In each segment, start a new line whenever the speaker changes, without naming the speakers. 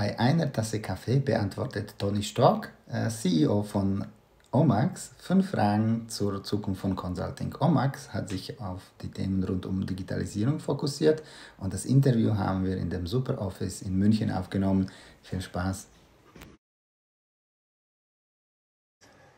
Bei einer Tasse Kaffee beantwortet Tony Stork, äh, CEO von Omax, fünf Fragen zur Zukunft von Consulting. Omax hat sich auf die Themen rund um Digitalisierung fokussiert und das Interview haben wir in dem Super Office in München aufgenommen. Viel Spaß!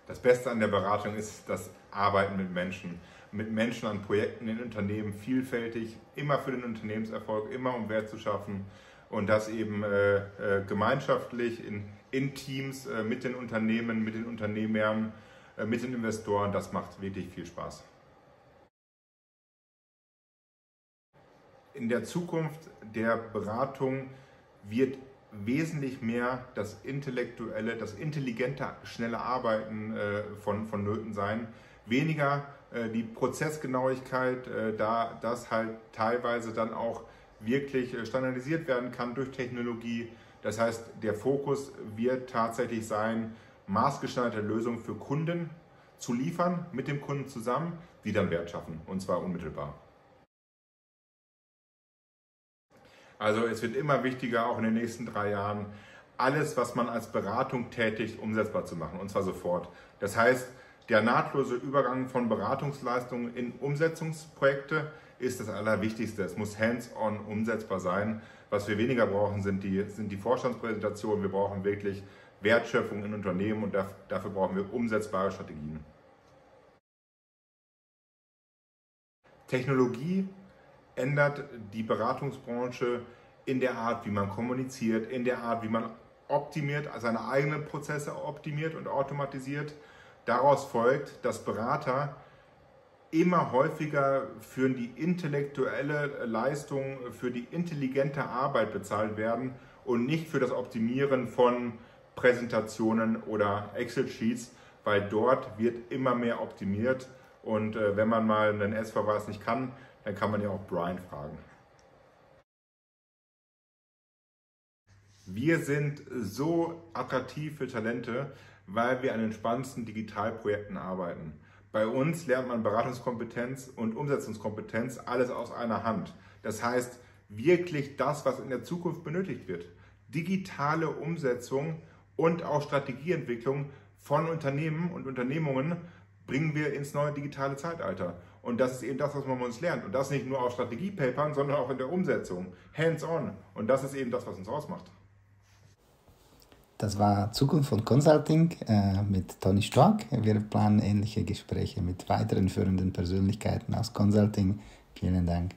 Das Beste an der Beratung ist das Arbeiten mit Menschen. Mit Menschen an Projekten in Unternehmen vielfältig, immer für den Unternehmenserfolg, immer um Wert zu schaffen und das eben äh, äh, gemeinschaftlich in, in Teams äh, mit den Unternehmen, mit den Unternehmern, mit den Investoren. Das macht wirklich viel Spaß. In der Zukunft der Beratung wird wesentlich mehr das intellektuelle, das intelligente, schnelle Arbeiten äh, von, vonnöten sein. Weniger äh, die Prozessgenauigkeit, äh, da das halt teilweise dann auch wirklich äh, standardisiert werden kann durch Technologie. Das heißt, der Fokus wird tatsächlich sein, maßgeschneiderte Lösungen für Kunden zu liefern, mit dem Kunden zusammen, die dann Wert schaffen, und zwar unmittelbar. Also es wird immer wichtiger, auch in den nächsten drei Jahren, alles, was man als Beratung tätigt, umsetzbar zu machen, und zwar sofort. Das heißt, der nahtlose Übergang von Beratungsleistungen in Umsetzungsprojekte ist das Allerwichtigste. Es muss hands-on umsetzbar sein. Was wir weniger brauchen, sind die, sind die Vorstandspräsentationen. Wir brauchen wirklich Wertschöpfung in Unternehmen und dafür brauchen wir umsetzbare Strategien. Technologie ändert die Beratungsbranche in der Art, wie man kommuniziert, in der Art, wie man optimiert, seine eigenen Prozesse optimiert und automatisiert. Daraus folgt, dass Berater immer häufiger für die intellektuelle Leistung, für die intelligente Arbeit bezahlt werden und nicht für das Optimieren von Präsentationen oder Excel-Sheets, weil dort wird immer mehr optimiert und äh, wenn man mal einen S-Verweis nicht kann, dann kann man ja auch Brian fragen. Wir sind so attraktiv für Talente, weil wir an den spannendsten Digitalprojekten arbeiten. Bei uns lernt man Beratungskompetenz und Umsetzungskompetenz alles aus einer Hand. Das heißt, wirklich das, was in der Zukunft benötigt wird. Digitale Umsetzung und auch Strategieentwicklung von Unternehmen und Unternehmungen bringen wir ins neue digitale Zeitalter. Und das ist eben das, was man bei uns lernt. Und das nicht nur auf Strategiepapern, sondern auch in der Umsetzung. Hands-on. Und das ist eben das, was uns ausmacht.
Das war Zukunft von Consulting äh, mit Tony Stork. Wir planen ähnliche Gespräche mit weiteren führenden Persönlichkeiten aus Consulting. Vielen Dank.